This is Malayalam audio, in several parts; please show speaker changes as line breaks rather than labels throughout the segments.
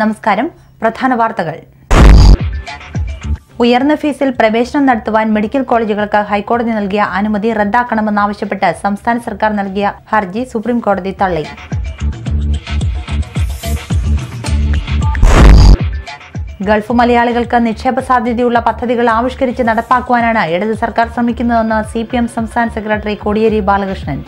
നമസ്കാരം പ്രധാന വാർത്തകൾ ഉയർന്ന ഫീസിൽ പ്രവേശനം നടത്തുവാൻ മെഡിക്കൽ കോളേജുകൾക്ക് ഹൈക്കോടതി നൽകിയ അനുമതി റദ്ദാക്കണമെന്നാവശ്യപ്പെട്ട് സംസ്ഥാന സർക്കാർ നൽകിയ ഹർജി സുപ്രീം കോടതി തള്ളി ഗൾഫ് മലയാളികൾക്ക് നിക്ഷേപ സാധ്യതയുള്ള പദ്ധതികൾ ആവിഷ്കരിച്ച് നടപ്പാക്കുവാനാണ് ഇടത് സർക്കാർ ശ്രമിക്കുന്നതെന്ന് സി പി എം സംസ്ഥാന സെക്രട്ടറി കോടിയേരി ബാലകൃഷ്ണൻ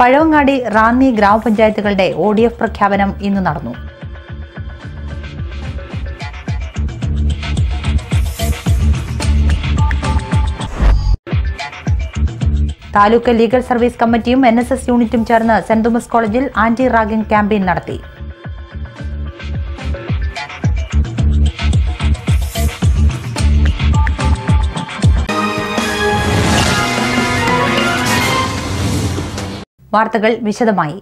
പഴവങ്ങാടി റാന്നി ഗ്രാമപഞ്ചായത്തുകളുടെ ഒ ഡി എഫ് പ്രഖ്യാപനം ഇന്ന് നടന്നു താലൂക്ക് ലീഗൽ സർവീസ് കമ്മിറ്റിയും എൻ എസ് എസ് യൂണിറ്റും ചേർന്ന് സെന്റ് തോമസ് കോളേജിൽ ആന്റി റാഗിംഗ് ക്യാമ്പയിൻ നടത്തി വാർത്തകൾ വിശദമായി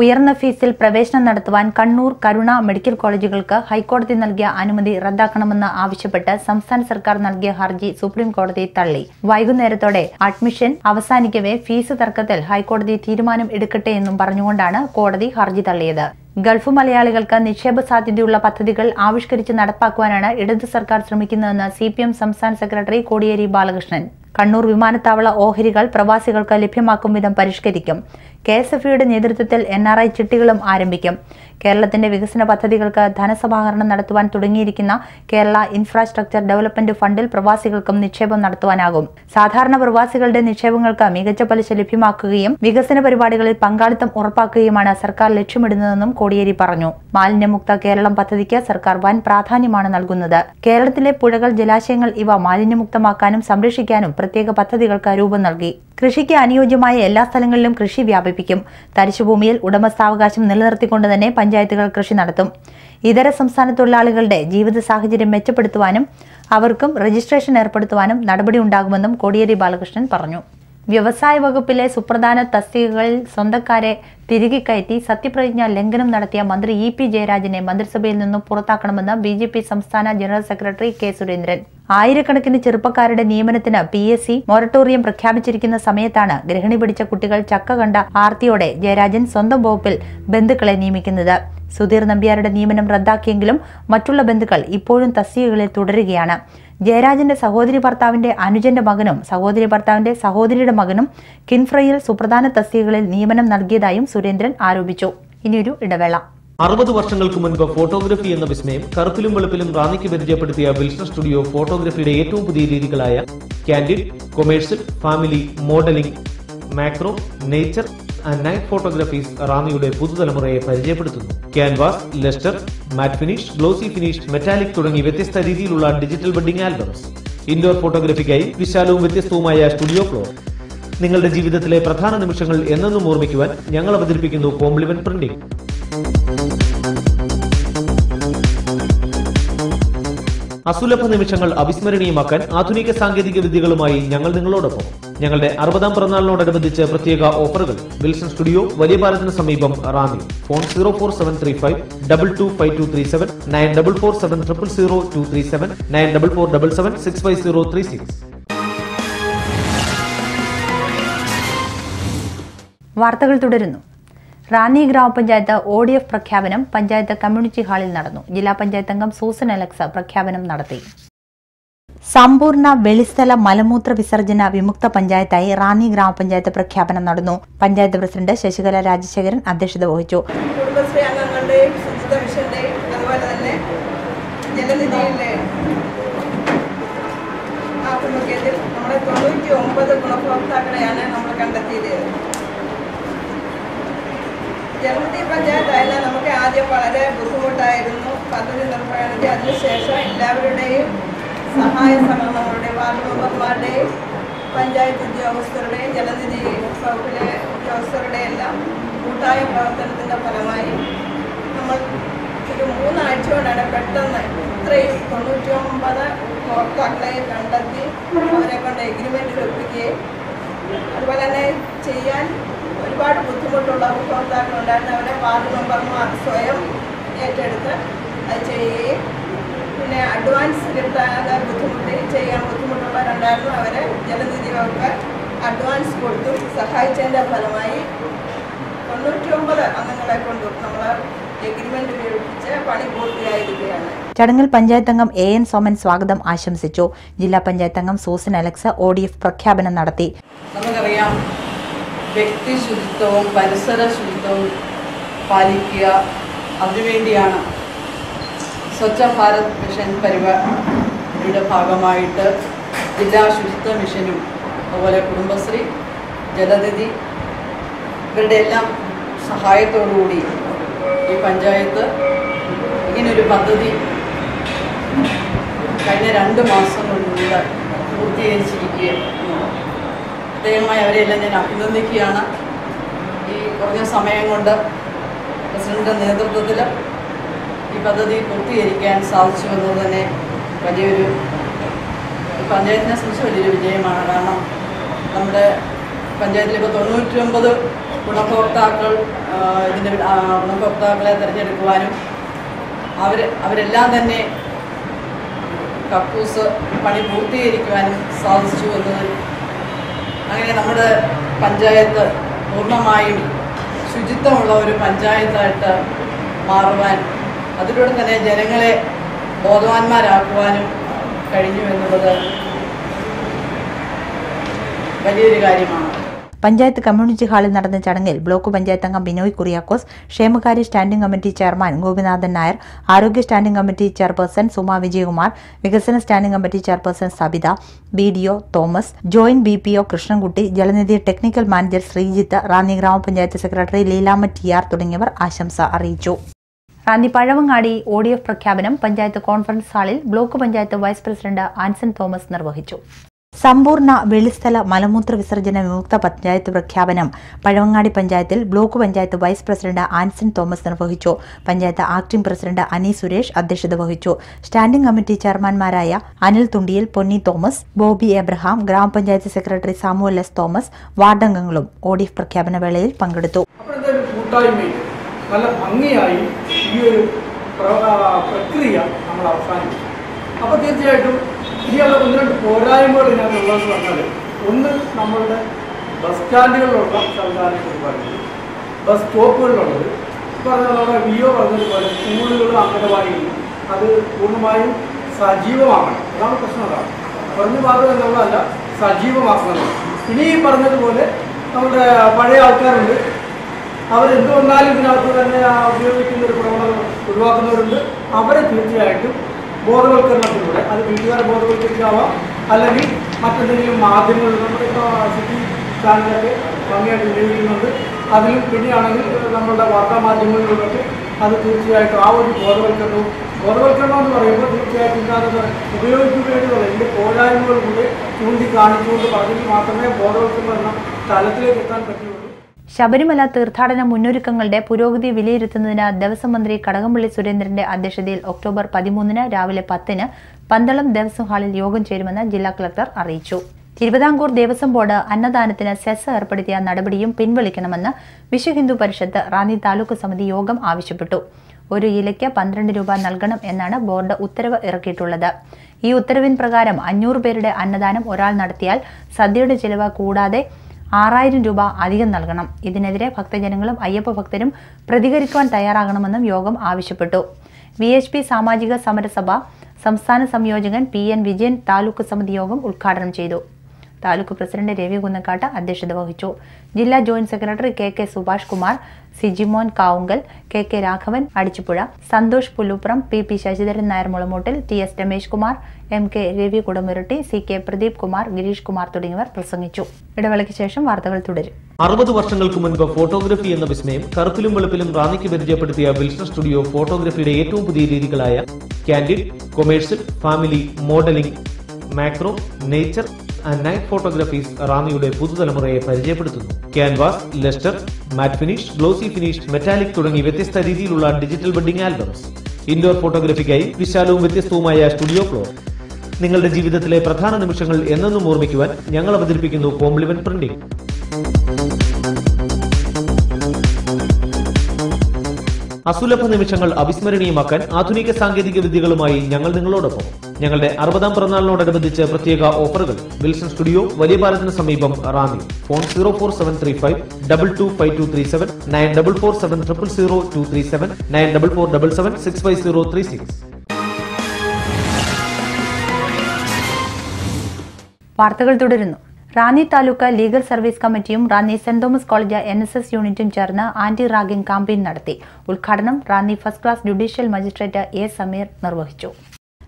ഉയർന്ന ഫീസിൽ പ്രവേശനം നടത്തുവാൻ കണ്ണൂർ കരുണ മെഡിക്കൽ കോളേജുകൾക്ക് ഹൈക്കോടതി നൽകിയ അനുമതി റദ്ദാക്കണമെന്ന് ആവശ്യപ്പെട്ട് സംസ്ഥാന സർക്കാർ നൽകിയ ഹർജി സുപ്രീം കോടതി തള്ളി വൈകുന്നേരത്തോടെ അഡ്മിഷൻ അവസാനിക്കവേ ഫീസ് തർക്കത്തിൽ ഹൈക്കോടതി തീരുമാനം എടുക്കട്ടെ എന്നും പറഞ്ഞുകൊണ്ടാണ് കോടതി ഹർജി തള്ളിയത് ഗൾഫ് മലയാളികൾക്ക് നിക്ഷേപ സാധ്യതയുള്ള പദ്ധതികൾ ആവിഷ്കരിച്ച് നടപ്പാക്കുവാനാണ് ഇടതു സർക്കാർ ശ്രമിക്കുന്നതെന്ന് സി സംസ്ഥാന സെക്രട്ടറി കോടിയേരി ബാലകൃഷ്ണൻ കണ്ണൂർ വിമാനത്താവള ഓഹരികൾ പ്രവാസികൾക്ക് ലഭ്യമാക്കും വിധം പരിഷ്കരിക്കും കെ എസ് എഫ് ഇയുടെ നേതൃത്വത്തിൽ എൻ ആർ ഐ ചിട്ടികളും ആരംഭിക്കും കേരളത്തിന്റെ വികസന പദ്ധതികൾക്ക് ധനസമാഹരണം നടത്തുവാൻ തുടങ്ങിയിരിക്കുന്ന കേരള ഇൻഫ്രാസ്ട്രക്ചർ ഡെവലപ്മെന്റ് ഫണ്ടിൽ പ്രവാസികൾക്കും നിക്ഷേപം നടത്തുവാനാകും സാധാരണ പ്രവാസികളുടെ നിക്ഷേപങ്ങൾക്ക് മികച്ച പലിശ ലഭ്യമാക്കുകയും വികസന പരിപാടികളിൽ പങ്കാളിത്തം ഉറപ്പാക്കുകയുമാണ് സർക്കാർ ലക്ഷ്യമിടുന്നതെന്നും കോടിയേരി പറഞ്ഞു മാലിന്യമുക്ത കേരളം പദ്ധതിക്ക് സർക്കാർ വൻ പ്രാധാന്യമാണ് നൽകുന്നത് കേരളത്തിലെ പുഴകൾ ജലാശയങ്ങൾ ഇവ മാലിന്യമുക്തമാക്കാനും സംരക്ഷിക്കാനും പ്രത്യേക പദ്ധതികൾക്ക് രൂപം നൽകി കൃഷിക്ക് അനുയോജ്യമായ എല്ലാ സ്ഥലങ്ങളിലും കൃഷി വ്യാപിപ്പിക്കും തരിശുഭൂമിയിൽ ഉടമസ്ഥാവകാശം നിലനിർത്തിക്കൊണ്ട് തന്നെ പഞ്ചായത്തുകൾ കൃഷി നടത്തും ഇതര സംസ്ഥാന തൊഴിലാളികളുടെ ജീവിത സാഹചര്യം മെച്ചപ്പെടുത്തുവാനും അവർക്കും രജിസ്ട്രേഷൻ ഏർപ്പെടുത്തുവാനും നടപടി ഉണ്ടാകുമെന്നും കോടിയേരി ബാലകൃഷ്ണൻ പറഞ്ഞു വ്യവസായ വകുപ്പിലെ സുപ്രധാന തസ്തികകളിൽ സ്വന്തക്കാരെ തിരികെ കയറ്റി സത്യപ്രതിജ്ഞ ലംഘനം നടത്തിയ മന്ത്രി ഇ പി ജയരാജനെ മന്ത്രിസഭയിൽ നിന്നും പുറത്താക്കണമെന്ന് ബി ജെ പി സംസ്ഥാന ജനറൽ സെക്രട്ടറി കെ സുരേന്ദ്രൻ ആയിരക്കണക്കിന് ചെറുപ്പക്കാരുടെ നിയമനത്തിന് പി എസ് സി മൊറട്ടോറിയം പ്രഖ്യാപിച്ചിരിക്കുന്ന സമയത്താണ് ഗൃഹിണി പിടിച്ച കുട്ടികൾ ചക്ക കണ്ട ആർത്തിയോടെ ജയരാജൻ സ്വന്തം വകുപ്പിൽ ബന്ധുക്കളെ നിയമിക്കുന്നത് സുധീർ നമ്പ്യാരുടെ നിയമനം റദ്ദാക്കിയെങ്കിലും മറ്റുള്ള ബന്ധുക്കൾ ഇപ്പോഴും തസ്തികകളിൽ തുടരുകയാണ് ജയരാജന്റെ സഹോദരി ഭർത്താവിന്റെ അനുജന്റെ മകനും സഹോദരി ഭർത്താവിന്റെ സഹോദരിയുടെ മകനും കിൻഫ്രയിൽ സുപ്രധാന തസ്തികകളിൽ നിയമനം നൽകിയതായും സുരേന്ദ്രൻ ആരോപിച്ചു ഇനിയൊരു ഇടവേള
അറുപത് വർഷങ്ങൾക്ക് മുൻപ് ഫോട്ടോഗ്രഫി എന്ന വിസ്മയം കറുപ്പിലും വെളുപ്പിലും റാന്നിക്ക് പരിചയപ്പെടുത്തിയ വിൽസൺ സ്റ്റുഡിയോ ഫോട്ടോഗ്രഫിയുടെ ഏറ്റവും പുതിയ രീതികളായ candid commercial family modelling macro nature and night photographies റാന്നിയുടെ പുതുതലമുറയെ പരിചയപ്പെടുത്തുന്നു ക്യാൻവാസ് ലെസ്റ്റർ മാറ്റ് ഫിനിഷ് ഗ്ലോസി ഫിനിഷ് മെറ്റാലിക് തുടങ്ങി വ്യത്യസ്ത രീതിയിലുള്ള ഡിജിറ്റൽ വെഡിംഗ് ആൽബംസ് ഇൻഡോർ ഫോട്ടോഗ്രാഫിക്കായി വിശാലവും വ്യത്യസ്തവുമായ സ്റ്റുഡിയോ ഫ്ലോർ നിങ്ങളുടെ ജീവിതത്തിലെ പ്രധാന നിമിഷങ്ങൾ എന്നെന്നും ഓർമ്മിക്കുവാൻ ഞങ്ങൾ അവതരിപ്പിക്കുന്നു കോംപ്ലിമെന്റ് പ്രിന്റിംഗ് അസുലഭ നിമിഷങ്ങൾ അവിസ്മരണീയമാക്കാൻ ആധുനിക സാങ്കേതിക വിദ്യകളുമായി ഞങ്ങൾ നിങ്ങളോടൊപ്പം ഞങ്ങളുടെ അറുപതാം പിറന്നാളിനോടനുബന്ധിച്ച് പ്രത്യേക ഓഫറുകൾ വിൽസൺ സ്റ്റുഡിയോ വലിയ പാലത്തിന് സമീപം Ranni phone zero four seven three five double two five two three seven nine double four seven triple zero two three seven nine double four double seven six five zero three six
വാർത്തകൾ തുടരുന്നു റാന്നി ഗ്രാമപഞ്ചായത്ത് ഒ ഡി എഫ് പ്രഖ്യാപനം പഞ്ചായത്ത് കമ്മ്യൂണിറ്റി ഹാളിൽ നടന്നു ജില്ലാ പഞ്ചായത്ത് അംഗം സൂസൻ അലക്സ പ്രഖ്യാപനം നടത്തി സമ്പൂർണ്ണ വെളിസ്ഥല മലമൂത്ര വിസർജന വിമുക്ത പഞ്ചായത്തായി റാന്നി ഗ്രാമപഞ്ചായത്ത് പ്രഖ്യാപനം നടന്നു പഞ്ചായത്ത് പ്രസിഡന്റ് ശശികല രാജശേഖരൻ അധ്യക്ഷത വഹിച്ചു
കുടുംബശ്രീ പഞ്ചായത്തായാലും നമുക്ക് ആദ്യം വളരെ ബുദ്ധിമുട്ടായിരുന്നു പദ്ധതി നിർവഹണത്തിൽ അതിനുശേഷം എല്ലാവരുടെയും സഹായ സംഘങ്ങളുടെ വാർഡ് മെമ്പർമാരുടെ പഞ്ചായത്ത് ഉദ്യോഗസ്ഥരുടെ ജലനിധി വകുപ്പിലെ ഉദ്യോഗസ്ഥരുടെ എല്ലാം കൂട്ടായ പ്രവർത്തനത്തിൻ്റെ ഫലമായി നമ്മൾ ഒരു മൂന്നാഴ്ച കൊണ്ടാണ് പെട്ടെന്ന് ഇത്രയും തൊണ്ണൂറ്റി ഒമ്പത് ഉപഭോക്താക്കളെ കണ്ടെത്തി അവരെ കൊണ്ട് എഗ്രിമെൻറ്റിൽ ഒപ്പിക്കുകയും അതുപോലെ തന്നെ ചെയ്യാൻ ഒരുപാട് ബുദ്ധിമുട്ടുള്ള ഉപഭോക്താക്കളുണ്ടായിരുന്നു അവരെ വാർഡ് മെമ്പർമാർ സ്വയം ഏറ്റെടുത്ത് അത് ചെയ്യുകയും പിന്നെ അഡ്വാൻസ് കിട്ടാതെ ബുദ്ധിമുട്ട് ചെയ്യാൻ ബുദ്ധിമുട്ടുള്ളവരുണ്ടായിരുന്നു അവരെ ജലനിധി വകുപ്പ് അഡ്വാൻസ് കൊടുത്തു സഹായിച്ചതിൻ്റെ ഫലമായി തൊണ്ണൂറ്റി ഒമ്പത് അംഗങ്ങളെ കൊണ്ടു നമ്മൾ എഗ്രിമെന്റ് ഉപയോഗിച്ച് പണി പൂർത്തിയായിരിക്കുകയാണ്
ചടങ്ങിൽ പഞ്ചായത്ത് അംഗം എ എൻ സോമൻ സ്വാഗതം ആശംസിച്ചു ജില്ലാ പഞ്ചായത്ത് അംഗം Susan Alex O D F പ്രഖ്യാപനം നടത്തി
നമുക്കറിയാം വ്യക്തി ശുചിത്വവും പരിസര ശുചിത്വവും പാലിക്കുക അതിനുവേണ്ടിയാണ് സ്വച്ഛ ഭാരത് മിഷൻ പരിപാടിയുടെ ഭാഗമായിട്ട് ജില്ലാ ശുചിത്വ മിഷനും അതുപോലെ കുടുംബശ്രീ ജലനിധി ഇവരുടെ എല്ലാം സഹായത്തോടുകൂടി ഈ പഞ്ചായത്ത് ഇങ്ങനൊരു പദ്ധതി കഴിഞ്ഞ രണ്ട് മാസം കൊണ്ടുള്ള പൂർത്തീകരിച്ചിരിക്കുകയാണ് പ്രത്യേകമായി അവരെല്ലാം ഞാൻ അഭിനന്ദിക്കുകയാണ് ഈ കുറഞ്ഞ സമയം കൊണ്ട് പ്രസിഡൻ്റെ നേതൃത്വത്തിൽ ഈ പദ്ധതി പൂർത്തീകരിക്കാൻ സാധിച്ചു എന്നത് തന്നെ വലിയൊരു പഞ്ചായത്തിനെ സംബന്ധിച്ച് വലിയൊരു വിജയമാണ് കാരണം നമ്മുടെ പഞ്ചായത്തിൽ ഇപ്പോൾ തൊണ്ണൂറ്റിയൊമ്പത് ഗുണഭോക്താക്കൾ ഇതിൻ്റെ ഗുണഭോക്താക്കളെ തിരഞ്ഞെടുക്കുവാനും അവർ അവരെല്ലാം തന്നെ കക്കൂസ് പണി പൂർത്തീകരിക്കുവാനും സാധിച്ചു എന്നത് അങ്ങനെ നമ്മുടെ പഞ്ചായത്ത് പൂർണ്ണമായും ശുചിത്വമുള്ള ഒരു പഞ്ചായത്തായിട്ട് മാറുവാൻ അതിലൂടെ തന്നെ ജനങ്ങളെ ബോധവാന്മാരാക്കുവാനും കഴിഞ്ഞു എന്നുള്ളത്
വലിയൊരു കാര്യമാണ് പഞ്ചായത്ത് കമ്മ്യൂണിറ്റി ഹാളിൽ നടന്ന ചടങ്ങിൽ ബ്ലോക്ക് പഞ്ചായത്ത് അംഗം ബിനോയ് കുറിയാക്കോസ് ക്ഷേമകാര്യ standing committee chairman Gopinathan Nair ആരോഗ്യ standing committee chairperson Suma Vijayakumar വികസന standing committee chairperson Sabitha B D O Thomas joint B P O Krishnankutty Jalanidhi technical manager Sreejith Ranni ഗ്രാമപഞ്ചായത്ത് സെക്രട്ടറി ലീലാമ്മ ടി ആർ തുടങ്ങിയവർ ആശംസ അറിയിച്ചു പഴവങ്ങാടി ഒ ഡി എഫ് പ്രഖ്യാപനം പഞ്ചായത്ത് കോൺഫറൻസ് ഹാളിൽ block panchayat vice president Anson Thomas നിർവഹിച്ചു സമ്പൂർണ്ണ വെളിസ്ഥല മലമൂത്ര വിസർജന വിമുക്ത പഞ്ചായത്ത് പ്രഖ്യാപനം പഴവങ്ങാടി പഞ്ചായത്തിൽ block panchayat vice president Anson Thomas നിർവഹിച്ചു പഞ്ചായത്ത് ആക്ടിംഗ് പ്രസിഡന്റ് അനി സുരേഷ് അധ്യക്ഷത വഹിച്ചു സ്റ്റാൻഡിംഗ് കമ്മിറ്റി ചെയർമാൻമാരായ Anil Thundiyil Ponni Thomas Bobby Abraham ഗ്രാമപഞ്ചായത്ത് സെക്രട്ടറി സാമുവൽ എസ് തോമസ് വാർഡംഗങ്ങളും ഒ ഡി എഫ് പ്രഖ്യാപന വേളയിൽ പങ്കെടുത്തു
നല്ല ഭംഗിയായി ഈ ഒരു പ്രക്രിയ നമ്മൾ അവസാനിക്കും അപ്പൊ തീർച്ചയായിട്ടും ഇനിയുള്ള ഒന്ന് രണ്ട് പോരായ്മകൾ ഞാൻ ഉള്ളതെന്ന് പറഞ്ഞാൽ ഒന്ന് നമ്മളുടെ ബസ് സ്റ്റാൻഡുകളിലുള്ള സംവിധാനം ഒരുപാട് ബസ് സ്റ്റോപ്പുകളിലുള്ളത് പറഞ്ഞ നമ്മുടെ വി ഒ പറഞ്ഞതുപോലെ സ്കൂളുകളും അംഗനവാടികളും അത് പൂർണ്ണമായും സജീവമാക്കണം അതാണ് പ്രശ്നം അതാണ് പറഞ്ഞു ഭാഗം എന്നുള്ളതല്ല സജീവമാക്കണം ഇനിയും പറഞ്ഞതുപോലെ നമ്മുടെ പഴയ ആൾക്കാരുണ്ട് വന്നാലും ഇതിനകത്ത് തന്നെ ഉപയോഗിക്കുന്ന ഒരു പ്രവണത ഒഴിവാക്കുന്നവരുണ്ട് അവരെ തീർച്ചയായിട്ടും ബോധവൽക്കരണത്തിലൂടെ അത് വീട്ടുകാരെ ബോധവൽക്കരിക്കാവാം അല്ലെങ്കിൽ മറ്റെന്തെങ്കിലും മാധ്യമങ്ങൾ നമ്മുടെ സിറ്റി ചാനലൊക്കെ ഭംഗിയായിട്ട് ഉപയോഗിക്കുന്നുണ്ട് അതിലും പിന്നെയാണെങ്കിൽ നമ്മളുടെ വാർത്താ മാധ്യമങ്ങളിലൊക്കെ അത് തീർച്ചയായിട്ടും ആ ഒരു ബോധവൽക്കരണവും ബോധവൽക്കരണം എന്ന് പറയുമ്പോൾ തീർച്ചയായിട്ടും ഇതിനകത്ത് ഉപയോഗിക്കുകയെന്നുള്ള ഇതിൻ്റെ പോരായ്മകൾ കൂടെ ചൂണ്ടിക്കാണിച്ചുകൊണ്ട് പറഞ്ഞെങ്കിൽ മാത്രമേ ബോധവൽക്കരണം എന്ന തലത്തിലേക്ക് എത്താൻ പറ്റുള്ളൂ
ശബരിമല തീർത്ഥാടന മുന്നൊരുക്കങ്ങളുടെ പുരോഗതി വിലയിരുത്തുന്നതിന് ദേവസ്വം മന്ത്രി കടകംപള്ളി സുരേന്ദ്രന്റെ അധ്യക്ഷതയിൽ ഒക്ടോബർ പതിമൂന്നിന് രാവിലെ പത്തിന് പന്തളം ദേവസ്വം ഹാളിൽ യോഗം ചേരുമെന്ന് ജില്ലാ കളക്ടർ അറിയിച്ചു തിരുവിതാംകൂർ ദേവസ്വം ബോർഡ് അന്നദാനത്തിന് സെസ് ഏർപ്പെടുത്തിയ നടപടിയും പിൻവലിക്കണമെന്ന് വിശ്വഹിന്ദു പരിഷത്ത് റാന്നി താലൂക്ക് സമിതി യോഗം ആവശ്യപ്പെട്ടു ഒരു ഇലയ്ക്ക് പന്ത്രണ്ട് രൂപ നൽകണം എന്നാണ് ബോർഡ് ഉത്തരവ് ഇറക്കിയിട്ടുള്ളത് ഈ ഉത്തരവിൻ പ്രകാരം അഞ്ഞൂറ് പേരുടെ അന്നദാനം ഒരാൾ നടത്തിയാൽ സദ്യയുടെ ചിലവ് കൂടാതെ ആറായിരം രൂപ അധികം നൽകണം ഇതിനെതിരെ ഭക്തജനങ്ങളും അയ്യപ്പ ഭക്തരും പ്രതികരിക്കുവാൻ തയ്യാറാകണമെന്നും യോഗം ആവശ്യപ്പെട്ടു വി എച്ച് പി സാമാജിക സമരസഭ സംസ്ഥാന സംയോജകൻ പി എൻ വിജയൻ താലൂക്ക് സമിതി യോഗം ഉദ്ഘാടനം ചെയ്തു താലൂക്ക് പ്രസിഡന്റ് രവി കുന്നക്കാട്ട് അധ്യക്ഷത വഹിച്ചു ജില്ലാ joint secretary K K Subhash Kumar Sijimon Kavungal K K Raghavan Adichipuzha Santhosh Pullupram P P Sasidharan Nair Mulamoottil T S Ramesh Kumar M K Ravi Kudamuratti C K Pradeep Kumar Gireesh Kumar തുടങ്ങിയവർ പ്രസംഗിച്ചു ഇടവേളയ്ക്ക് ശേഷം വാർത്തകൾ തുടരും
അറുപത് വർഷങ്ങൾക്ക് മുൻപ് ഫോട്ടോഗ്രഫി എന്ന വിസ്മയം കറുപ്പിലും വെളുപ്പിലും റാന്നിക്ക് പരിചയപ്പെടുത്തിയ വിൽസൺ സ്റ്റുഡിയോ ഫോട്ടോഗ്രഫിയുടെ ഏറ്റവും പുതിയ രീതികളായ candid commercial family modelling macro nature and night photographies റാന്നിയുടെ പുതുതലമുറയെ പരിചയപ്പെടുത്തുന്നു ക്യാൻവാസ് ലെസ്റ്റർ മാറ്റ് ഫിനിഷ് ഗ്ലോസി ഫിനിഷ് മെറ്റാലിക് തുടങ്ങി വ്യത്യസ്ത രീതിയിലുള്ള ഡിജിറ്റൽ വെഡിംഗ് ആൽബംസ് ഇൻഡോർ ഫോട്ടോഗ്രഫിക്കായി വിശാലവും വ്യത്യസ്തവുമായ സ്റ്റുഡിയോ ഫ്ലോർ നിങ്ങളുടെ ജീവിതത്തിലെ പ്രധാന നിമിഷങ്ങൾ എന്നെന്നും ഓർമ്മിക്കുവാൻ ഞങ്ങൾ അവതരിപ്പിക്കുന്നു കോംപ്ലിമെന്റ് പ്രിന്റിംഗ് അസുലഭ നിമിഷങ്ങൾ അവിസ്മരണീയമാക്കാൻ ആധുനിക സാങ്കേതിക വിദ്യകളുമായി ഞങ്ങൾ നിങ്ങളോടൊപ്പം ഞങ്ങളുടെ അറുപതാം പിറന്നാളിനോടനുബന്ധിച്ച് പ്രത്യേക ഓഫറുകൾ വിൽസൺ സ്റ്റുഡിയോ വലിയ പാലത്തിന് സമീപം Ranni phone zero four seven three five double two five two three seven nine double four seven triple zero two three seven nine double four double seven six five zero three six
വാർത്തകൾ തുടരുന്നു റാന്നി താലൂക്ക് ലീഗൽ സർവീസ് കമ്മിറ്റിയും Ranni saint Thomas college N S S യൂണിറ്റും ചേർന്ന് ആന്റി റാഗിംഗ് ക്യാമ്പയിൻ നടത്തി ഉദ്ഘാടനം Ranni first class judicial magistrate A Sameer നിർവഹിച്ചു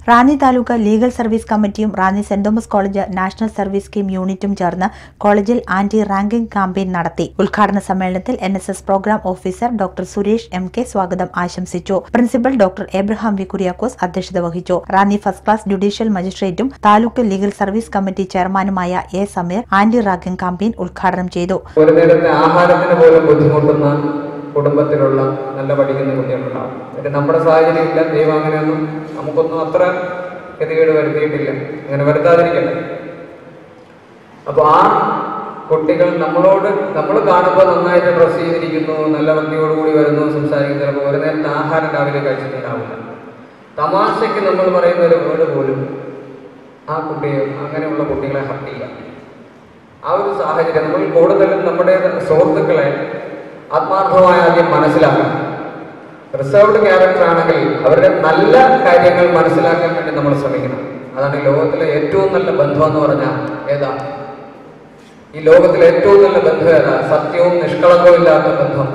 റാന്നി താലൂക്ക് ലീഗൽ സർവീസ് കമ്മിറ്റിയും Ranni saint Thomas college national service scheme യൂണിറ്റും ചേർന്ന് കോളേജിൽ ആന്റി റാങ്കിംഗ് ക്യാമ്പയിൻ നടത്തി ഉദ്ഘാടന സമ്മേളനത്തിൽ N programme officer doctor Suresh M K സ്വാഗതം ആശംസിച്ചു principal doctor Abraham V Kuriakose അധ്യക്ഷത വഹിച്ചു റാന്നി ഫസ്റ്റ് ക്ലാസ് ജുഡീഷ്യൽ മജിസ്ട്രേറ്റും താലൂക്ക് ലീഗൽ സർവീസ് കമ്മിറ്റി ചെയർമാനുമായ A Sameer anti ranking campaign ഉദ്ഘാടനം ചെയ്തു
കുടുംബത്തിലുള്ള നല്ല പഠിക്കുന്ന കുട്ടികളുണ്ടാവും പിന്നെ നമ്മുടെ സാഹചര്യം ഇല്ല ദൈവം അങ്ങനെയൊന്നും നമുക്കൊന്നും അത്ര ഗതികേട് വരുത്തിയിട്ടില്ല അങ്ങനെ വരുത്താതിരിക്കട്ടെ അപ്പോൾ ആ കുട്ടികൾ നമ്മളോട് നമ്മൾ കാണുമ്പോൾ നന്നായിട്ട് ഡ്രസ് ചെയ്തിരിക്കുന്നു നല്ല കൂടി വരുന്നു സംസാരിക്കുന്നു ചിലപ്പോൾ ഒരു നേരത്തെ ആഹാരം രാവിലെ കഴിച്ചിട്ടുണ്ടാവില്ല തമാശയ്ക്ക് നമ്മൾ പറയുന്ന ഒരു വീട് പോലും ആ കുട്ടിയെ അങ്ങനെയുള്ള കുട്ടികളെ ഹർട്ട് ചെയ്യാം ആ ഒരു സാഹചര്യം നമ്മൾ കൂടുതലും നമ്മുടെ സുഹൃത്തുക്കളെ ആത്മാർത്ഥമായി ആദ്യം മനസ്സിലാക്കണം റിസർവ്ഡ് ക്യാരക്ടർ ആണെങ്കിൽ അവരുടെ നല്ല കാര്യങ്ങൾ മനസ്സിലാക്കാൻ വേണ്ടി നമ്മൾ ശ്രമിക്കണം അതാണ് ലോകത്തിലെ ഏറ്റവും നല്ല ബന്ധം എന്ന് പറഞ്ഞാൽ ഏതാ ഈ ലോകത്തിലെ ഏറ്റവും നല്ല ബന്ധം ഏതാ സത്യവും നിഷ്കളങ്കവും ഇല്ലാത്ത ബന്ധം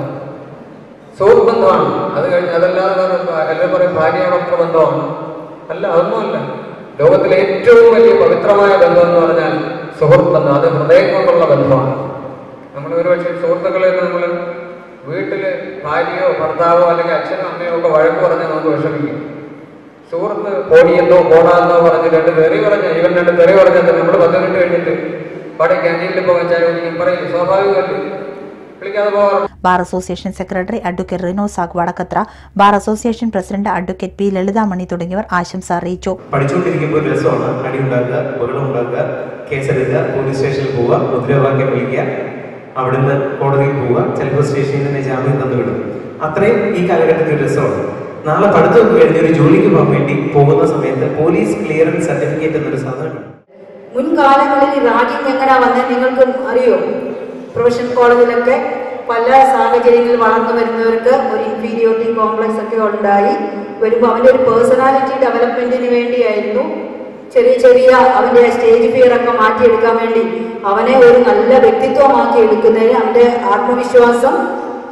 സുഹൃത്ത് ബന്ധമാണ് അത് കഴിഞ്ഞ് അതല്ലാതെ എല്ലാവരും പറയും ഭാര്യാഭർത്തൃ ബന്ധമാണ് അല്ല അതൊന്നുമല്ല ലോകത്തിലെ ഏറ്റവും വലിയ പവിത്രമായ ബന്ധം എന്ന് പറഞ്ഞാൽ സുഹൃത്ത് ബന്ധം അത് ഹൃദയം കൊണ്ടുള്ള ബന്ധമാണ് നമ്മൾ ഒരുപക്ഷെ സുഹൃത്തുക്കളെ നമ്മൾ ഭാര്യയോ ഭർത്താവോ അല്ലെങ്കിൽ അച്ഛനോ അമ്മയോ ഒക്കെ വഴക്ക് പറഞ്ഞ് നമുക്ക് വിഷമിക്കും സുഹൃത്ത് പോടിയെന്നോ പോടാന്നോ പറഞ്ഞ് രണ്ട് തെറി പറഞ്ഞ ഇവൻ രണ്ട് തെറി പറഞ്ഞത് നമ്മൾ പത്ത് മിനിറ്റ് കഴിഞ്ഞിട്ട് പടി ക്യാൻറ്റീനിൽ പോകാൻ ചായ കുടിക്കും പറയും സ്വാഭാവികമല്ലേ
bar association secretary advocate Rino സാഗ് Vadakkathra bar association president advocate P Lalithamani തുടങ്ങിയവർ ആശംസ അറിയിച്ചു പഠിച്ചുകൊണ്ടിരിക്കുമ്പോൾ
ഒരു രസമാണ് അടി ഉണ്ടാക്കുക ബഹളം കേസെടുക്കുക പോലീസ് സ്റ്റേഷനിൽ പോവുക മുദ്രാവാക്യം വിളിക്കുക അവിടുന്ന് കോടതിയിൽ പോവുക ചിലപ്പോൾ സ്റ്റേഷനിൽ തന്നെ ജാമ്യം തന്നു വിടും അത്രയും ഈ കാലഘട്ടത്തിൽ ഒരു രസമാണ് നാളെ പഠിത്തം കഴിഞ്ഞ് ഒരു ജോലിക്ക് പോകാൻ വേണ്ടി പോകുന്ന സമയത്ത് പോലീസ് ക്ലിയറൻസ് സർട്ടിഫിക്കറ്റ് എന്നൊരു സാധനമാണ്
മുൻകാലങ്ങളിൽ രാജ്യം എങ്ങനെയാ വന്നത് നിങ്ങൾക്ക് അറിയോ പ്രൊഫഷണൽ കോളേജിലൊക്കെ പല സാഹചര്യങ്ങളിൽ വളർന്നു വരുന്നവർക്ക് ഒരു ഇൻഫീരിയോറിറ്റി കോംപ്ലക്സ് ഒക്കെ ഉണ്ടായി വരുമ്പോൾ അവൻ്റെ ഒരു പേഴ്സണാലിറ്റി ഡെവലപ്മെന്റിന് വേണ്ടിയായിരുന്നു ചെറിയ ചെറിയ അവന്റെ സ്റ്റേജ് ഫിയർ ഒക്കെ മാറ്റിയെടുക്കാൻ വേണ്ടി അവനെ ഒരു നല്ല വ്യക്തിത്വമാക്കി എടുക്കുന്നതിന് അവന്റെ ആത്മവിശ്വാസം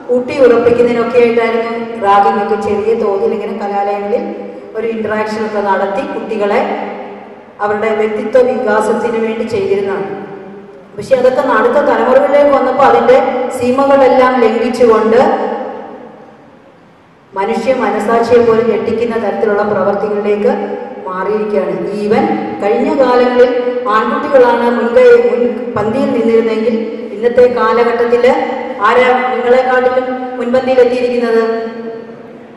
കൂട്ടി ഉറപ്പിക്കുന്നതിനൊക്കെ ആയിട്ടായിരുന്നു റാഗിംഗ് ഒക്കെ ചെറിയ തോതിൽ ഇങ്ങനെ കലാലയങ്ങളിൽ ഒരു ഇന്ററാക്ഷൻ ഒക്കെ നടത്തി കുട്ടികളെ അവരുടെ വ്യക്തിത്വ വികാസത്തിന് വേണ്ടി ചെയ്തിരുന്നതാണ് പക്ഷെ അതൊക്കെ അടുത്ത തലമുറകളിലേക്ക് വന്നപ്പോൾ അതിന്റെ സീമകളെല്ലാം ലംഘിച്ചുകൊണ്ട് മനുഷ്യ മനസാക്ഷിയെ പോലും ഞെട്ടിക്കുന്ന തരത്തിലുള്ള പ്രവർത്തികളിലേക്ക് മാറിയിരിക്കുകയാണ് ഈവൻ കഴിഞ്ഞ കാലങ്ങളിൽ ആൺകുട്ടികളാണ് മുൻകൈ മുൻ പന്തിയിൽ നിന്നിരുന്നെങ്കിൽ ഇന്നത്തെ കാലഘട്ടത്തിൽ ആരാ നിങ്ങളെക്കാട്ടിലും മുൻപന്തിയിൽ എത്തിയിരിക്കുന്നത്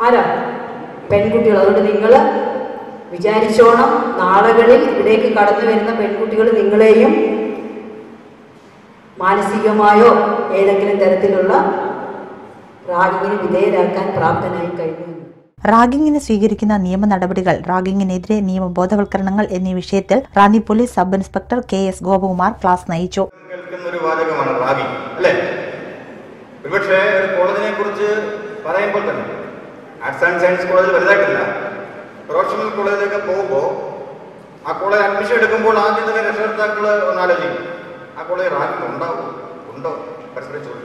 ആരാ പെൺകുട്ടികൾ അതുകൊണ്ട് നിങ്ങൾ വിചാരിച്ചോണം നാളുകളിൽ ഇവിടേക്ക് കടന്നു വരുന്ന പെൺകുട്ടികൾ നിങ്ങളെയും മാനസികമായോ ഏതെങ്കിലും തരത്തിലുള്ള റാഗിങ്ങിന് വിധേയരാക്കാൻ പ്രാപ്തനായി കഴിഞ്ഞു
റാഗിങ്ങിന് സ്വീകരിക്കുന്ന നിയമ നടപടികൾ റാഗിങ്ങിനെതിരെ നിയമബോധവൽക്കരണങ്ങൾ എന്നീ വിഷയത്തിൽ Ranni police sub inspector K S Gopakumar class നയിച്ചു
സയൻസ് ആ കോളേജ് അഡ്മിഷൻ എടുക്കുമ്പോൾ ആദ്യം തന്നെ രക്ഷകർത്താക്കൾ ഒന്നാലോചിക്കും ആ കോളേജ് റാങ്കിങ് ഉണ്ടാവും ഉണ്ടോ പരിശ്രമിച്ചോളൂ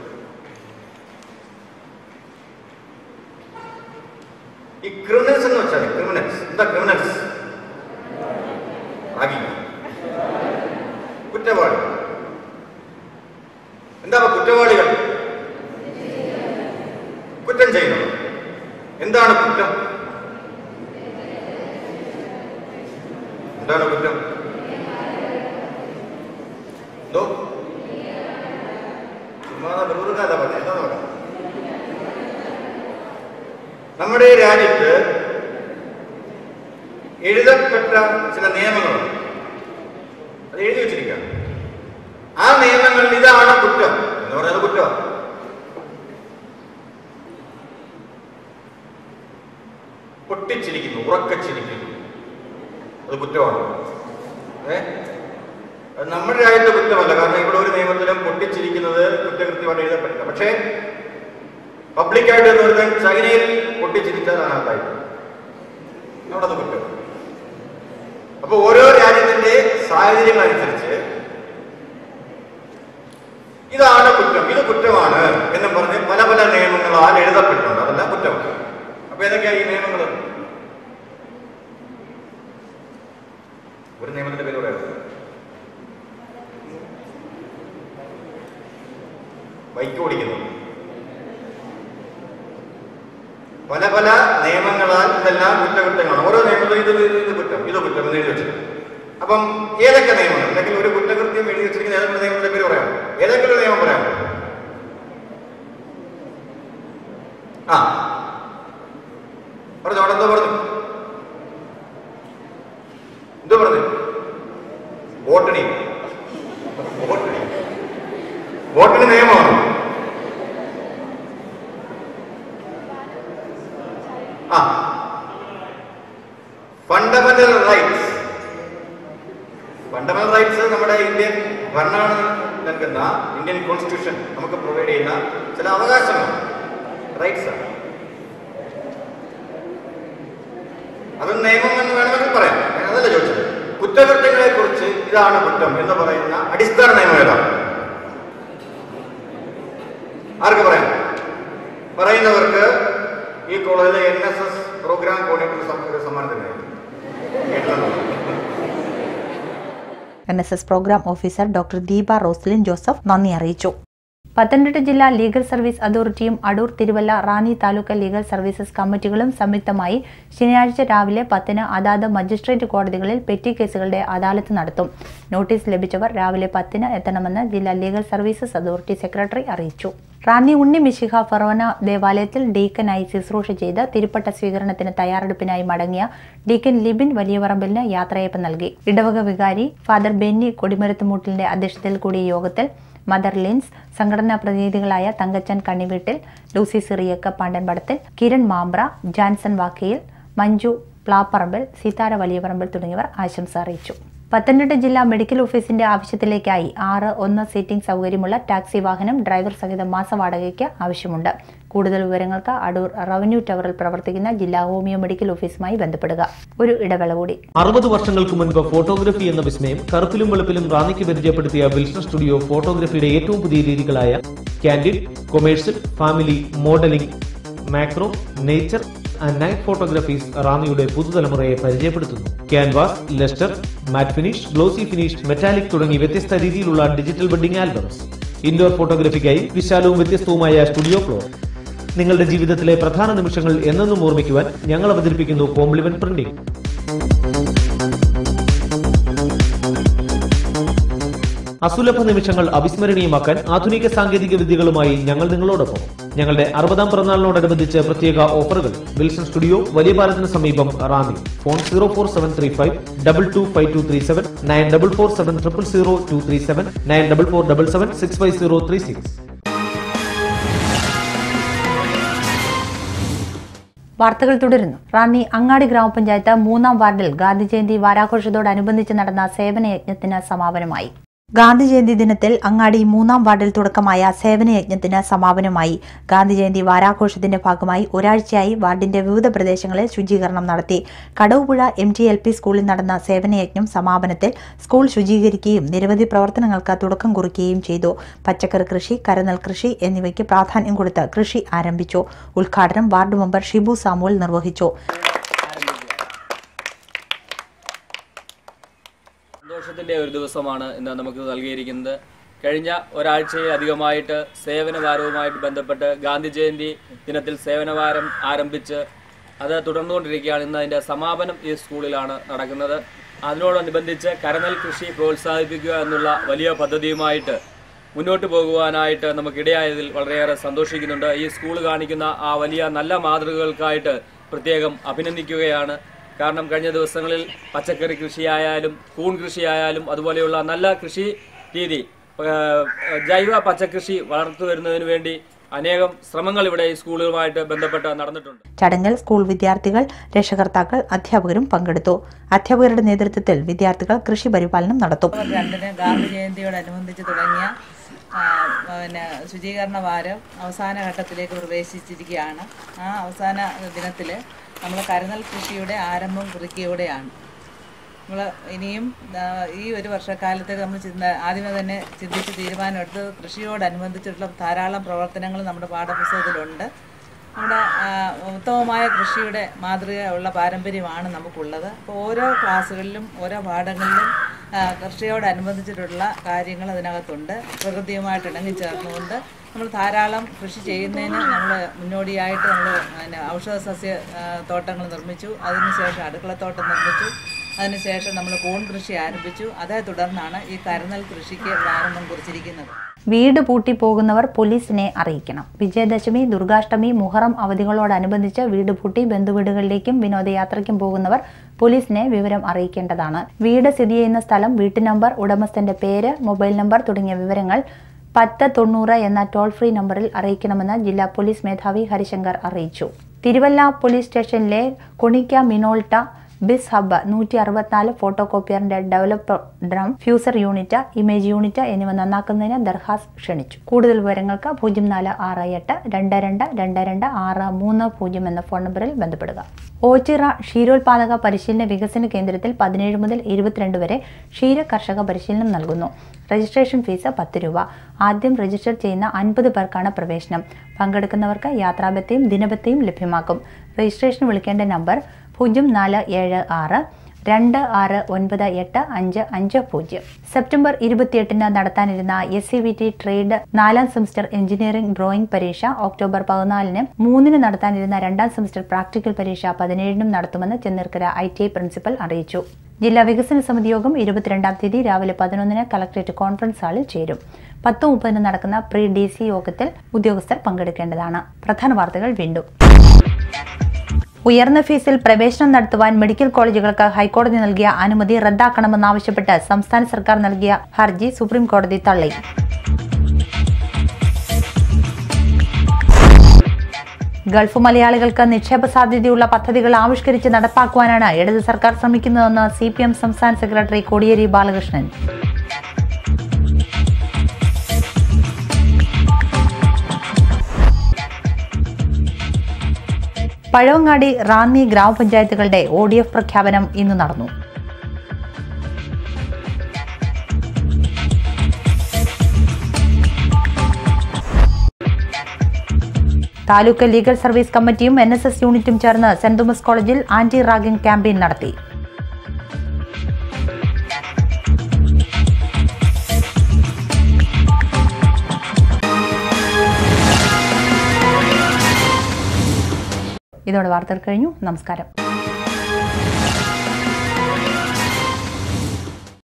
ഈ ക്രിമിനൽസ് എന്ന് വെച്ചാൽ ക്രിമിനൽസ് എന്താ ക്രിമിനൽസ് കുറ്റവാളി എന്താ കുറ്റവാളികൾ കുറ്റം ചെയ്യുന്നത് എന്താണ് കുറ്റം എന്താണ് കുറ്റം എന്തോ നമ്മുടെ രാജ്യത്ത് എഴുതപ്പെട്ട ചില നിയമങ്ങളുണ്ട് അത് എഴുതി വെച്ചിരിക്കുകയാണ് ആ നിയമങ്ങളിൽ ഇതാണ് കുറ്റം എന്ന് പറയുന്നത് കുറ്റം പൊട്ടിച്ചിരിക്കുന്നു ഉറക്കച്ചിരിക്കുന്നു അത് കുറ്റമാണ് ഏ നമ്മുടെ രാജ്യത്തെ കുറ്റമല്ല കാരണം ഇവിടെ ഒരു നിയമത്തിലും പൊട്ടിച്ചിരിക്കുന്നത് കുറ്റകൃത്യമായിട്ട് എഴുതപ്പെട്ടില്ല പക്ഷേ പബ്ലിക്കായിട്ട് ഒരു ചൈനയിൽ പൊട്ടിച്ചിരിച്ചതാണ് അതിനകത്തായി അപ്പൊ ഓരോ രാജ്യത്തിന്റെ സാഹചര്യം അനുസരിച്ച് ഇതാണ് കുറ്റം ഇത് കുറ്റമാണ് എന്ന് പറഞ്ഞ് പല പല നിയമങ്ങളാൽ എഴുതപ്പെട്ടിട്ടുണ്ട് അതല്ല കുറ്റമാണ് അപ്പൊ ഏതൊക്കെയാണ് ഈ നിയമങ്ങൾ അപ്പം ഏതൊക്കെ നിയമങ്ങൾ അല്ലെങ്കിൽ ഒരു കുറ്റകൃത്യം എഴുതി വെച്ചിരിക്കുന്ന ഏതെങ്കിലും നിയമത്തിന്റെ പേര് പറയാം ഏതെങ്കിലും നിയമം പറയാം ആ പറഞ്ഞോ അവിടെ എന്തോ പറഞ്ഞു എന്തോ പറഞ്ഞു ബോട്ടണി ബോട്ടണി ബോട്ടണി നിയമം ഞാൻ കോടിയേട്ടൊരു സമ്മാനത്തിനായിരുന്നു
N S S programme officer doctor Deepa Roslin Joseph നന്ദി അറിയിച്ചു പത്തനംതിട്ട ജില്ലാ ലീഗൽ സർവീസ് അതോറിറ്റിയും അടൂർ തിരുവല്ല റാന്നി താലൂക്ക് ലീഗൽ സർവീസസ് കമ്മിറ്റികളും സംയുക്തമായി ശനിയാഴ്ച രാവിലെ പത്തിന് അതാത് മജിസ്ട്രേറ്റ് കോടതികളിൽ പെറ്റി കേസുകളുടെ അദാലത്ത് നടത്തും നോട്ടീസ് ലഭിച്ചവർ രാവിലെ പത്തിന് എത്തണമെന്ന് ജില്ലാ ലീഗൽ സർവീസസ് അതോറിറ്റി സെക്രട്ടറി അറിയിച്ചു റാന്നി ഉണ്ണി മിശിഹ ഫറോന ദേവാലയത്തിൽ ഡീക്കനായി ശുശ്രൂഷ ചെയ്ത് തിരുപ്പട്ട സ്വീകരണത്തിന് തയ്യാറെടുപ്പിനായി മടങ്ങിയ ഡീക്കൻ ലിബിൻ വലിയവറമ്പലിന് യാത്രയപ്പ് നൽകി ഇടവക വികാരി ഫാദർ ബെന്നി കൊടിമരത്തുമൂട്ടിലിന്റെ അധ്യക്ഷതയിൽ കൂടിയ യോഗത്തിൽ മദർ ലിൻസ് സംഘടനാ പ്രതിനിധികളായ തങ്കച്ചൻ കണ്ണിവീട്ടിൽ ലൂസി സിറിയക്ക പാണ്ടൻപടത്തിൽ കിരൺ മാമ്പ്ര ജാൻസൺ വാക്കയിൽ മഞ്ജു പ്ലാപ്പറമ്പിൽ സീതാര വലിയപറമ്പിൽ തുടങ്ങിയവർ ആശംസ അറിയിച്ചു പത്തനംതിട്ട ജില്ലാ മെഡിക്കൽ ഓഫീസിന്റെ ആവശ്യത്തിലേക്കായി ആറ് ഒന്ന് സീറ്റിംഗ് സൗകര്യമുള്ള ടാക്സി വാഹനം ഡ്രൈവർ സഹിതം മാസവാടകയ്ക്ക് ആവശ്യമുണ്ട് കൂടുതൽ വിവരങ്ങൾക്ക് അടൂർ റവന്യൂ ടവറിൽ പ്രവർത്തിക്കുന്ന ജില്ലാ ഹോമിയോ മെഡിക്കൽ ഓഫീസുമായി ബന്ധപ്പെടുക ഒരു ഇടവേള കൂടി
അറുപത് വർഷങ്ങൾക്ക് മുൻപ് ഫോട്ടോഗ്രാഫി എന്ന വിസ്മയം കറുപ്പിലും വെളുപ്പിലും റാന്നിക്ക് പരിചയപ്പെടുത്തിയ വിൽസൺ സ്റ്റുഡിയോ ഫോട്ടോഗ്രാഫിയുടെ ഏറ്റവും പുതിയ രീതികളായ candid commercial family modelling macro nature night photographies റാന്നിയുടെ പുതുതലമുറയെ പരിചയപ്പെടുത്തുന്നു ക്യാൻവാസ് ലെസ്റ്റർ മാറ്റ് ഫിനിഷ് ഗ്ലോസി ഫിനിഷ് മെറ്റാലിക് തുടങ്ങി വ്യത്യസ്ത രീതിയിലുള്ള ഡിജിറ്റൽ വെഡിംഗ് ആൽബംസ് ഇൻഡോർ ഫോട്ടോഗ്രാഫിക്കായി വിശാലവും വ്യത്യസ്തവുമായ സ്റ്റുഡിയോ ഫ്ലോർ നിങ്ങളുടെ ജീവിതത്തിലെ പ്രധാന നിമിഷങ്ങൾ എന്നെന്നും ഓർമ്മിക്കുവാൻ ഞങ്ങൾ അവതരിപ്പിക്കുന്നു കോംപ്ലിമെന്റ് പ്രിന്റിംഗ് അസുലഭ നിമിഷങ്ങൾ അവിസ്മരണീയമാക്കാൻ ആധുനിക സാങ്കേതിക വിദ്യകളുമായി ഞങ്ങൾ നിങ്ങളോടൊപ്പം ഞങ്ങളുടെ അറുപതാം പിറന്നാളിനോടനുബന്ധിച്ച് പ്രത്യേക ഓഫറുകൾ വിൽസൺ സ്റ്റുഡിയോ വലിയ ഭാരതത്തിന് സമീപം Ranni phone zero four seven three five double two five two three seven nine double four seven triple zero two three seven nine double four double seven six five zero three six
വാർത്തകൾ തുടരുന്നു റാന്നി അങ്ങാടി ഗ്രാമപഞ്ചായത്ത് മൂന്നാം വാർഡിൽ ഗാന്ധിജയന്തി വാരാഘോഷത്തോടനുബന്ധിച്ച് നടന്ന സേവന യജ്ഞത്തിന് സമാപനമായി ഗാന്ധി ജയന്തി ദിനത്തിൽ അങ്ങാടി മൂന്നാം വാർഡിൽ തുടക്കമായ സേവനയജ്ഞത്തിന് സമാപനമായി ഗാന്ധി ജയന്തി വാരാഘോഷത്തിന്റെ ഭാഗമായി ഒരാഴ്ചയായി വാർഡിന്റെ വിവിധ പ്രദേശങ്ങളിൽ ശുചീകരണം നടത്തി Kadavupuzha M G L P സ്കൂളിൽ നടന്ന സേവനയജ്ഞം സമാപനത്തിൽ സ്കൂൾ ശുചീകരിക്കുകയും നിരവധി പ്രവർത്തനങ്ങൾക്ക് തുടക്കം കുറിക്കുകയും ചെയ്തു പച്ചക്കറി കൃഷി കരനൽ കൃഷി എന്നിവയ്ക്ക് പ്രാധാന്യം കൊടുത്ത് കൃഷി ആരംഭിച്ചു ഉദ്ഘാടനം വാർഡ് മെമ്പർ ഷിബു സാമുവൽ നിർവഹിച്ചു
ആഘോഷത്തിന്റെ ഒരു ദിവസമാണ് ഇന്ന് നമുക്ക് നൽകിയിരിക്കുന്നത് കഴിഞ്ഞ സേവന സേവനഭാരവുമായിട്ട് ബന്ധപ്പെട്ട് ഗാന്ധി ജയന്തി ദിനത്തിൽ വാരം ആരംഭിച്ച് അത് തുടർന്നുകൊണ്ടിരിക്കുകയാണ് ഇന്ന് അതിന്റെ സമാപനം ഈ സ്കൂളിലാണ് നടക്കുന്നത് അതിനോടനുബന്ധിച്ച് കരനൽ കൃഷി പ്രോത്സാഹിപ്പിക്കുക എന്നുള്ള വലിയ പദ്ധതിയുമായിട്ട് മുന്നോട്ട് പോകുവാനായിട്ട് നമുക്കിടയായതിൽ വളരെയേറെ സന്തോഷിക്കുന്നുണ്ട് ഈ സ്കൂൾ കാണിക്കുന്ന ആ വലിയ നല്ല മാതൃകകൾക്കായിട്ട് പ്രത്യേകം അഭിനന്ദിക്കുകയാണ് കാരണം കഴിഞ്ഞ ദിവസങ്ങളിൽ പച്ചക്കറി കൃഷിയായാലും കൂൺ കൃഷിയായാലും അതുപോലെയുള്ള നല്ല കൃഷി രീതി ജൈവ പച്ചക്കൃഷി വളർത്തു വരുന്നതിന് വേണ്ടി അനേകം ശ്രമങ്ങൾ ഇവിടെ സ്കൂളുകളുമായിട്ട് ബന്ധപ്പെട്ട് നടന്നിട്ടുണ്ട്
ചടങ്ങിൽ സ്കൂൾ വിദ്യാർത്ഥികൾ രക്ഷകർത്താക്കൾ അധ്യാപകരും പങ്കെടുത്തു അധ്യാപകരുടെ നേതൃത്വത്തിൽ വിദ്യാർത്ഥികൾ കൃഷി പരിപാലനം നടത്തും രണ്ടിന്
തുടങ്ങിയ പിന്നെ ശുചീകരണ വാരം അവസാന ഘട്ടത്തിലേക്ക് പ്രവേശിച്ചിരിക്കുകയാണ് ആ അവസാന ദിനത്തിൽ നമ്മൾ കരുനൽ കൃഷിയുടെ ആരംഭം കുറിക്കുകയോടെയാണ് നമ്മൾ ഇനിയും ഈ ഒരു വർഷക്കാലത്തേക്ക് നമ്മൾ ചിന്ത ആദ്യമേ തന്നെ ചിന്തിച്ച് തീരുമാനമെടുത്ത് കൃഷിയോടനുബന്ധിച്ചിട്ടുള്ള ധാരാളം പ്രവർത്തനങ്ങൾ നമ്മുടെ പാഠപുസ്തകത്തിലുണ്ട് നമ്മുടെ ഉത്തമമായ കൃഷിയുടെ മാതൃക ഉള്ള പാരമ്പര്യമാണ് നമുക്കുള്ളത് അപ്പോൾ ഓരോ ക്ലാസ്സുകളിലും ഓരോ പാഠങ്ങളിലും കൃഷിയോടനുബന്ധിച്ചിട്ടുള്ള കാര്യങ്ങൾ അതിനകത്തുണ്ട് പ്രകൃതിയുമായിട്ട് ഇണങ്ങി ചേർന്നുകൊണ്ട് നമ്മൾ ധാരാളം കൃഷി ചെയ്യുന്നതിന് നമ്മൾ മുന്നോടിയായിട്ട് നമ്മൾ പിന്നെ ഔഷധ സസ്യ തോട്ടങ്ങൾ നിർമ്മിച്ചു അതിനുശേഷം അടുക്കളത്തോട്ടം നിർമ്മിച്ചു അതിനുശേഷം നമ്മൾ കൂൺ കൃഷി ആരംഭിച്ചു അതേ തുടർന്നാണ് ഈ കരുന്നൽ കൃഷിക്ക് പ്രാരംഭം
കുറിച്ചിരിക്കുന്നത് വീട് പൂട്ടിപ്പോകുന്നവർ പോലീസിനെ അറിയിക്കണം വിജയദശമി ദുർഗാഷ്ടമി മുഹറം അവധികളോടനുബന്ധിച്ച് വീട് പൂട്ടി ബന്ധുവീടുകളിലേക്കും വിനോദയാത്രയ്ക്കും പോകുന്നവർ പോലീസിനെ വിവരം അറിയിക്കേണ്ടതാണ് വീട് സ്ഥിതി ചെയ്യുന്ന സ്ഥലം വീട്ടു നമ്പർ ഉടമസ്ഥന്റെ പേര് മൊബൈൽ നമ്പർ തുടങ്ങിയ വിവരങ്ങൾ പത്ത് തൊണ്ണൂറ് എന്ന ടോൾ ഫ്രീ നമ്പറിൽ അറിയിക്കണമെന്ന് ജില്ലാ പോലീസ് മേധാവി ഹരിശങ്കർ അറിയിച്ചു തിരുവല്ല പോലീസ് സ്റ്റേഷനിലെ കൊണിക്ക മിനോൾട്ട ബിസ് ഹബ്ബ് നൂറ്റി അറുപത്തിനാല് ഫോട്ടോ കോപ്പിയറിന്റെ developer drum fuser unit image unit എന്നിവ നന്നാക്കുന്നതിന് ദർഹാസ് ക്ഷണിച്ചു കൂടുതൽ വിവരങ്ങൾക്ക് പൂജ്യം നാല് ആറ് എട്ട് രണ്ട് രണ്ട് രണ്ട് രണ്ട് ആറ് മൂന്ന് പൂജ്യം എന്ന ഫോൺ നമ്പറിൽ ബന്ധപ്പെടുക ഓച്ചിറ ക്ഷീരോത്പാദക പരിശീലന വികസന കേന്ദ്രത്തിൽ പതിനേഴ് മുതൽ ഇരുപത്തിരണ്ട് വരെ ക്ഷീര കർഷക പരിശീലനം നൽകുന്നു രജിസ്ട്രേഷൻ ഫീസ് പത്ത് രൂപ ആദ്യം രജിസ്റ്റർ ചെയ്യുന്ന അൻപത് പേർക്കാണ് പ്രവേശനം പങ്കെടുക്കുന്നവർക്ക് യാത്രാബത്തെയും ദിനബത്തെയും ലഭ്യമാക്കും രജിസ്ട്രേഷൻ വിളിക്കേണ്ട നമ്പർ പൂജ്യം നാല് ഏഴ് ആറ് രണ്ട് ആറ് ഒൻപത് എട്ട് അഞ്ച് അഞ്ച് പൂജ്യം സെപ്റ്റംബർ ഇരുപത്തിയെട്ടിന് നടത്താനിരുന്ന S C V T trade നാലാം സെമസ്റ്റർ എഞ്ചിനീയറിംഗ് ഡ്രോയിംഗ് പരീക്ഷ ഒക്ടോബർ പതിനാലിന് മൂന്നിന് നടത്താനിരുന്ന രണ്ടാം സെമസ്റ്റർ പ്രാക്ടിക്കൽ പരീക്ഷ പതിനേഴിനും നടത്തുമെന്ന് Chennirkara I T I principal അറിയിച്ചു ജില്ലാ വികസന സമിതി യോഗം ഇരുപത്തിരണ്ടാം തീയതി രാവിലെ പതിനൊന്നിന് കളക്ടറേറ്റ് കോൺഫറൻസ് ഹാളിൽ ചേരും പത്ത് മുപ്പതിന് നടക്കുന്ന പ്രീ ഡി സി യോഗത്തിൽ ഉദ്യോഗസ്ഥർ പങ്കെടുക്കേണ്ടതാണ് പ്രധാന വാർത്തകൾ വീണ്ടും ഉയർന്ന ഫീസിൽ പ്രവേശനം നടത്തുവാൻ മെഡിക്കൽ കോളേജുകൾക്ക് ഹൈക്കോടതി നൽകിയ അനുമതി റദ്ദാക്കണമെന്നാവശ്യപ്പെട്ട് സംസ്ഥാന സർക്കാർ നൽകിയ ഹർജി സുപ്രീം കോടതി തള്ളി ഗൾഫ് മലയാളികൾക്ക് നിക്ഷേപ സാധ്യതയുള്ള പദ്ധതികൾ ആവിഷ്കരിച്ച് നടപ്പാക്കുവാനാണ് ഇടത് സർക്കാർ ശ്രമിക്കുന്നതെന്ന് സി സംസ്ഥാന സെക്രട്ടറി കോടിയേരി ബാലകൃഷ്ണൻ പഴവങ്ങാടി റാന്നി ഗ്രാമപഞ്ചായത്തുകളുടെ ഒ ഡി എഫ് പ്രഖ്യാപനം ഇന്ന് നടന്നു താലൂക്ക് ലീഗൽ സർവീസ് കമ്മിറ്റിയും എൻ യൂണിറ്റും ചേർന്ന് സെന്റ് തോമസ് കോളേജിൽ ആന്റി റാഗിംഗ് ക്യാമ്പയിൻ നടത്തി ഇതോടെ വാർത്തകൾ കഴിഞ്ഞു നമസ്കാരം